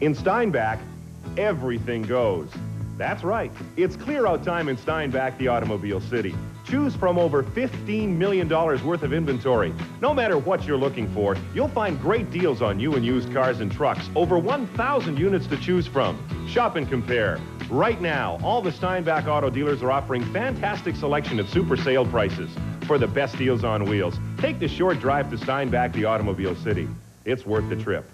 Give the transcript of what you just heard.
In Steinbach, everything goes. That's right. It's clear out time in Steinbach, the Automobile City. Choose from over $15 million worth of inventory. No matter what you're looking for, you'll find great deals on new and used cars and trucks. Over 1,000 units to choose from. Shop and compare. Right now, all the Steinbach auto dealers are offering fantastic selection at super sale prices. For the best deals on wheels, take the short drive to Steinbach, the Automobile City. It's worth the trip.